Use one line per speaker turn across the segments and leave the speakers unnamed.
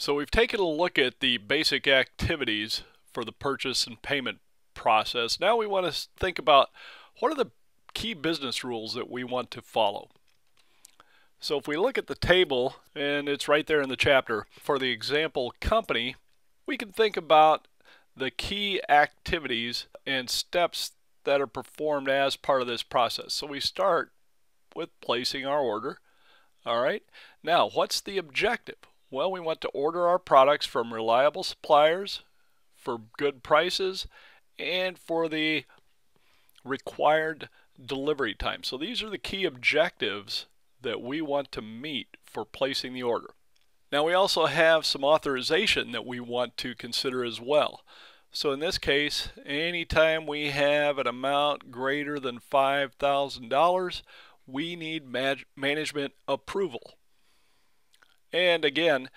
So we've taken a look at the basic activities for the purchase and payment process. Now we want to think about what are the key business rules that we want to follow. So if we look at the table, and it's right there in the chapter, for the example company, we can think about the key activities and steps that are performed as part of this process. So we start with placing our order. All right. Now, what's the objective? Well, we want to order our products from reliable suppliers for good prices and for the required delivery time. So these are the key objectives that we want to meet for placing the order. Now we also have some authorization that we want to consider as well. So in this case, anytime we have an amount greater than $5,000, we need management approval. And again,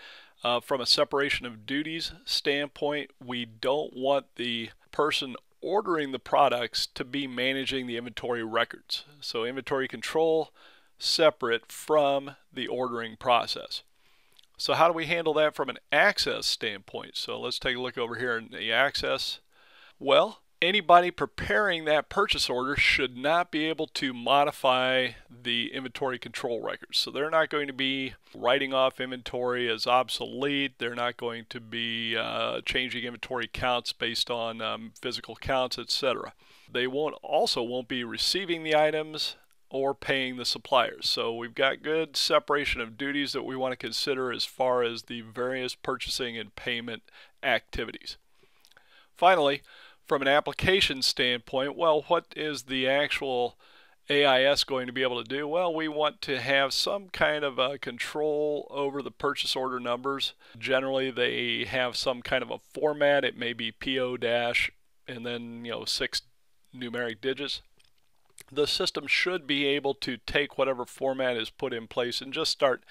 uh, from a separation of duties standpoint, we don't want the person ordering the products to be managing the inventory records. So inventory control separate from the ordering process. So how do we handle that from an access standpoint? So let's take a look over here in the access. Well, anybody preparing that purchase order should not be able to modify the inventory control records. So they're not going to be writing off inventory as obsolete. They're not going to be uh, changing inventory counts based on um, physical counts, etc. They won't also won't be receiving the items or paying the suppliers. So we've got good separation of duties that we want to consider as far as the various purchasing and payment activities. Finally, from an application standpoint, well, what is the actual AIS going to be able to do? Well, we want to have some kind of a control over the purchase order numbers. Generally, they have some kind of a format. It may be PO dash and then, you know, six numeric digits. The system should be able to take whatever format is put in place and just start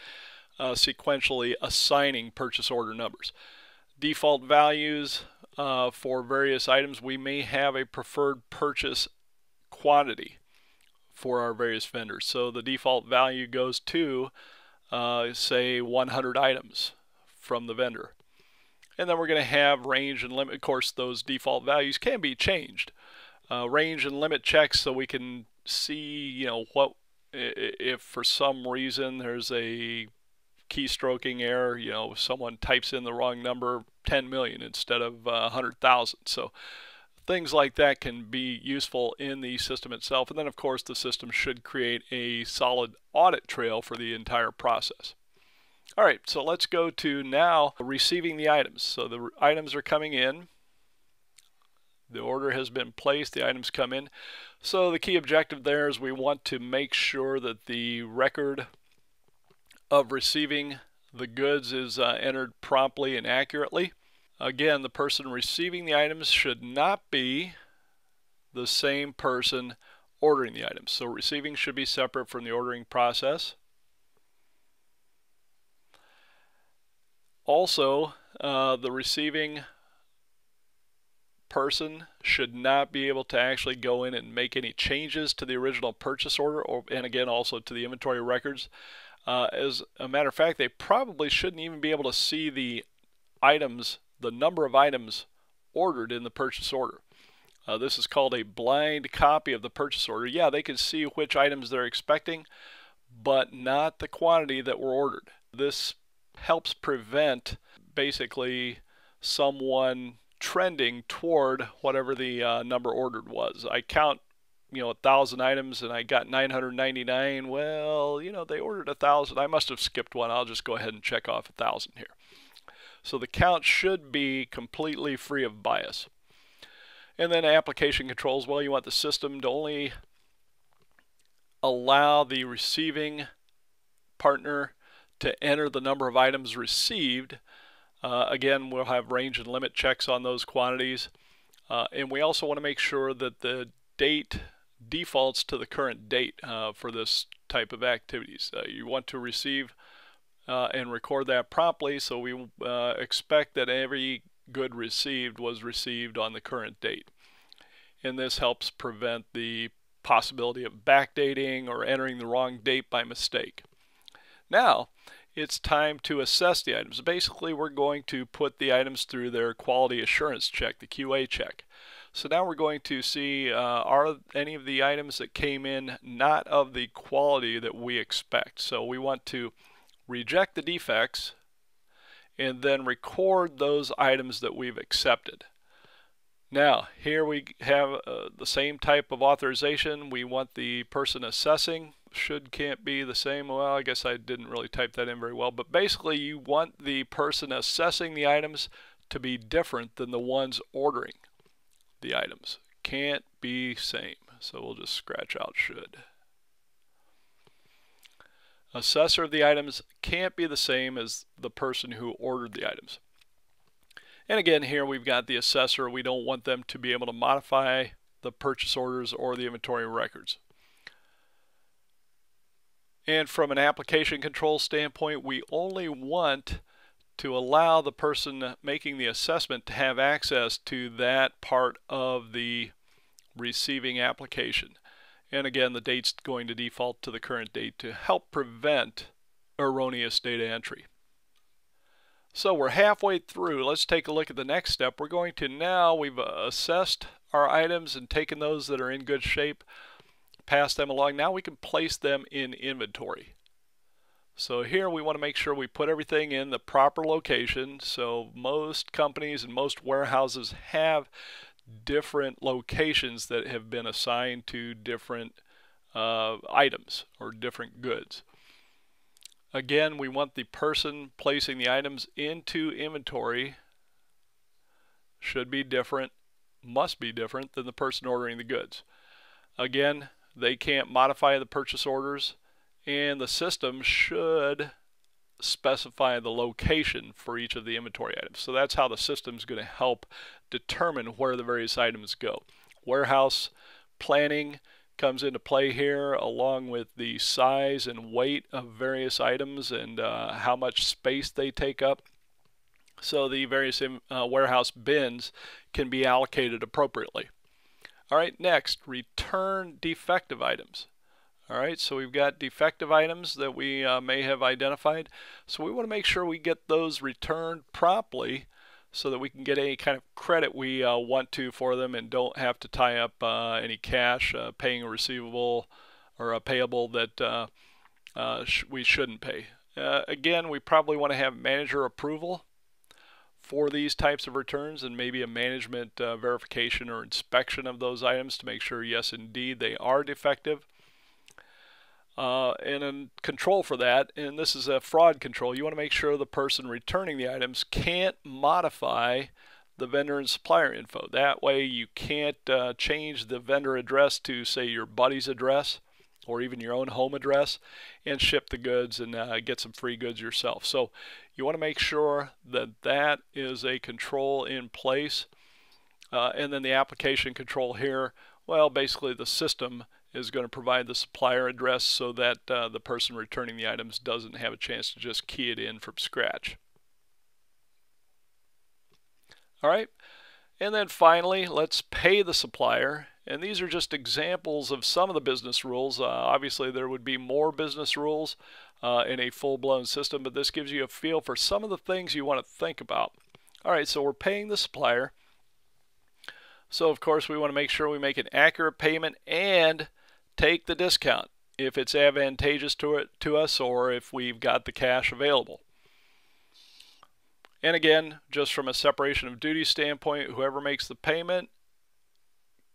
uh, sequentially assigning purchase order numbers. Default values, uh, for various items, we may have a preferred purchase quantity for our various vendors. So the default value goes to, uh, say, 100 items from the vendor. And then we're going to have range and limit. Of course, those default values can be changed. Uh, range and limit checks so we can see, you know, what if for some reason there's a keystroking error, you know, someone types in the wrong number, 10 million instead of uh, 100,000. So things like that can be useful in the system itself. And then, of course, the system should create a solid audit trail for the entire process. All right, so let's go to now receiving the items. So the items are coming in. The order has been placed, the items come in. So the key objective there is we want to make sure that the record of receiving the goods is uh, entered promptly and accurately. Again, the person receiving the items should not be the same person ordering the items. So receiving should be separate from the ordering process. Also, uh, the receiving person should not be able to actually go in and make any changes to the original purchase order or and again also to the inventory records uh, as a matter of fact, they probably shouldn't even be able to see the items, the number of items ordered in the purchase order. Uh, this is called a blind copy of the purchase order. Yeah, they can see which items they're expecting, but not the quantity that were ordered. This helps prevent basically someone trending toward whatever the uh, number ordered was. I count you know a thousand items and I got 999 well you know they ordered a thousand. I must have skipped one. I'll just go ahead and check off a thousand here. So the count should be completely free of bias. And then application controls well you want the system to only allow the receiving partner to enter the number of items received. Uh, again we'll have range and limit checks on those quantities. Uh, and we also want to make sure that the date defaults to the current date uh, for this type of activities. Uh, you want to receive uh, and record that promptly, so we uh, expect that every good received was received on the current date. And this helps prevent the possibility of backdating or entering the wrong date by mistake. Now, it's time to assess the items. Basically, we're going to put the items through their quality assurance check, the QA check. So now we're going to see uh, are any of the items that came in not of the quality that we expect. So we want to reject the defects and then record those items that we've accepted. Now, here we have uh, the same type of authorization. We want the person assessing. Should can't be the same. Well, I guess I didn't really type that in very well. But basically, you want the person assessing the items to be different than the ones ordering the items. Can't be same. So we'll just scratch out should. Assessor of the items can't be the same as the person who ordered the items. And again, here we've got the assessor. We don't want them to be able to modify the purchase orders or the inventory records. And from an application control standpoint, we only want to allow the person making the assessment to have access to that part of the receiving application. And again, the date's going to default to the current date to help prevent erroneous data entry. So we're halfway through. Let's take a look at the next step. We're going to now, we've assessed our items and taken those that are in good shape, pass them along. Now we can place them in inventory. So here we want to make sure we put everything in the proper location. So most companies and most warehouses have different locations that have been assigned to different uh, items or different goods. Again, we want the person placing the items into inventory should be different, must be different than the person ordering the goods. Again, they can't modify the purchase orders and the system should specify the location for each of the inventory items. So that's how the system is going to help determine where the various items go. Warehouse planning comes into play here along with the size and weight of various items and uh, how much space they take up. So the various uh, warehouse bins can be allocated appropriately. All right, next, return defective items. All right, so we've got defective items that we uh, may have identified. So we want to make sure we get those returned promptly so that we can get any kind of credit we uh, want to for them and don't have to tie up uh, any cash uh, paying a receivable or a payable that uh, uh, sh we shouldn't pay. Again, we probably want to have manager approval for these types of returns and maybe a management verification or inspection of those items to make sure yes indeed they are defective uh, and a control for that, and this is a fraud control, you want to make sure the person returning the items can't modify the vendor and supplier info. That way you can't uh, change the vendor address to say your buddy's address or even your own home address and ship the goods and uh, get some free goods yourself. So you want to make sure that that is a control in place. Uh, and then the application control here, well basically the system is going to provide the supplier address so that uh, the person returning the items doesn't have a chance to just key it in from scratch. All right, and then finally, let's pay the supplier. And these are just examples of some of the business rules. Uh, obviously, there would be more business rules uh, in a full-blown system, but this gives you a feel for some of the things you want to think about. All right, so we're paying the supplier. So, of course, we want to make sure we make an accurate payment and take the discount if it's advantageous to it to us or if we've got the cash available. And again, just from a separation of duty standpoint, whoever makes the payment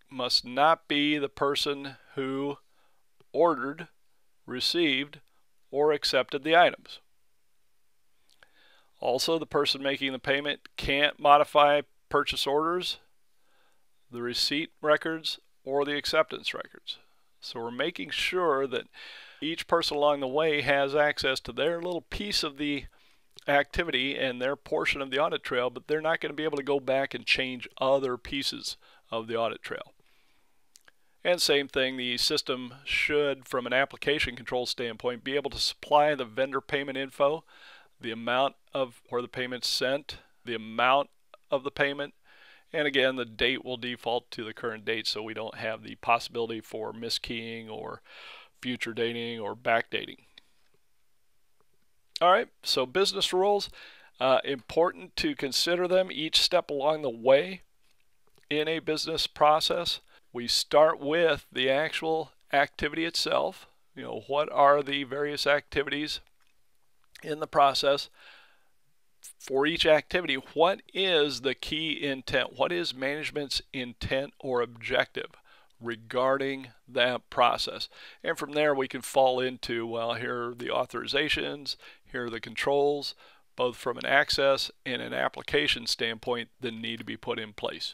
must not be the person who ordered, received, or accepted the items. Also, the person making the payment can't modify purchase orders, the receipt records, or the acceptance records. So we're making sure that each person along the way has access to their little piece of the activity and their portion of the audit trail, but they're not going to be able to go back and change other pieces of the audit trail. And same thing, the system should, from an application control standpoint, be able to supply the vendor payment info, the amount of where the payment's sent, the amount of the payment, and again, the date will default to the current date so we don't have the possibility for miskeying or future dating or backdating. All right, so business rules, uh, important to consider them each step along the way in a business process. We start with the actual activity itself. You know, what are the various activities in the process? For each activity, what is the key intent? What is management's intent or objective? regarding that process. And from there, we can fall into well, here are the authorizations, here are the controls, both from an access and an application standpoint, that need to be put in place.